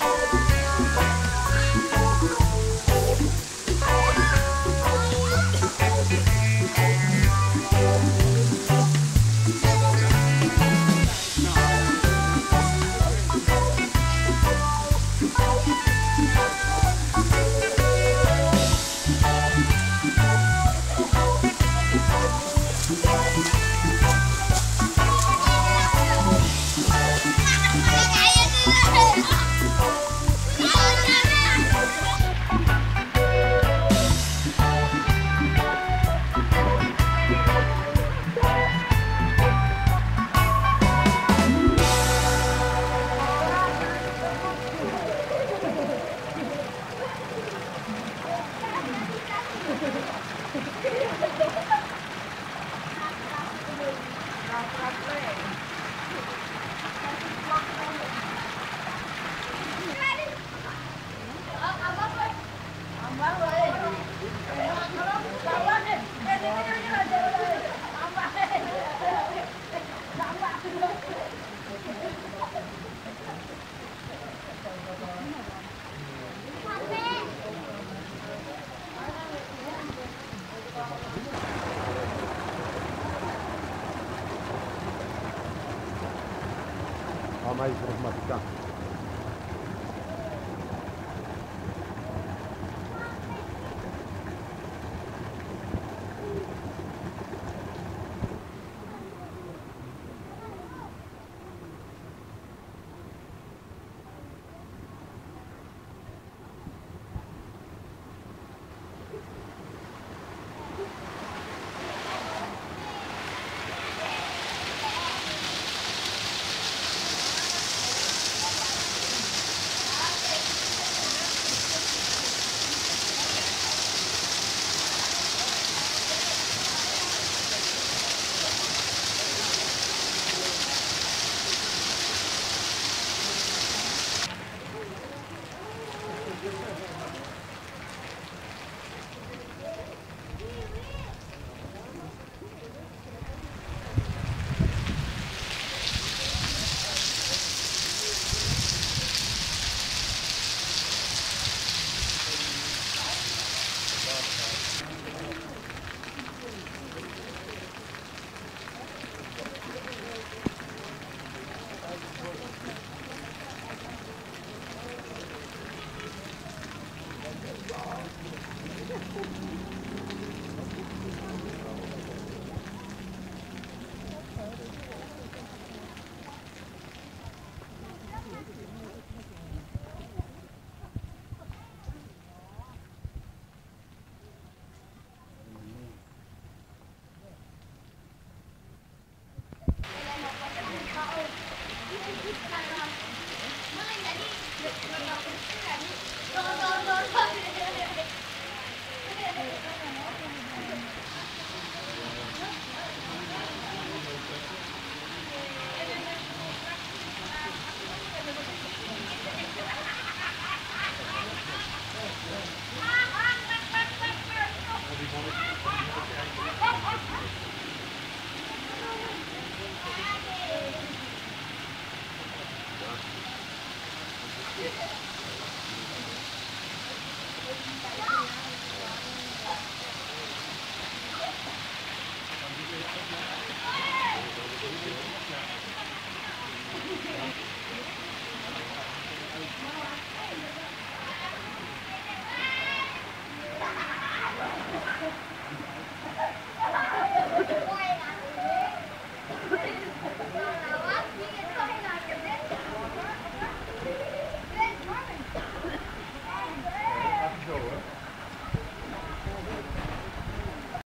Thank mais dramática. Thank you.